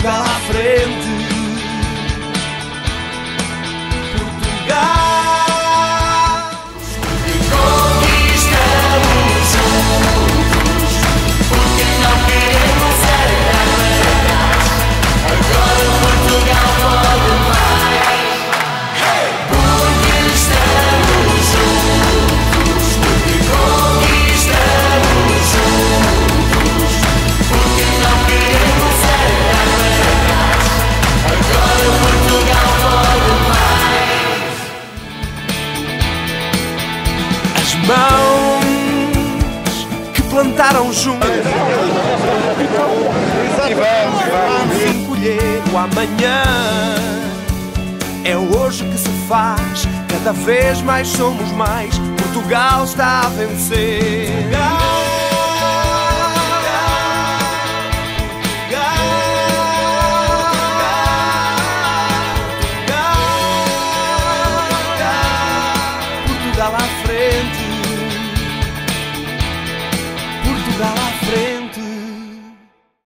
Portugal à frente. irmãos que plantaram juntos. E vamos, vamos. Colher o amanhã. É hoje que se faz, cada vez mais somos mais. Portugal está a vencer. Portugal à frente.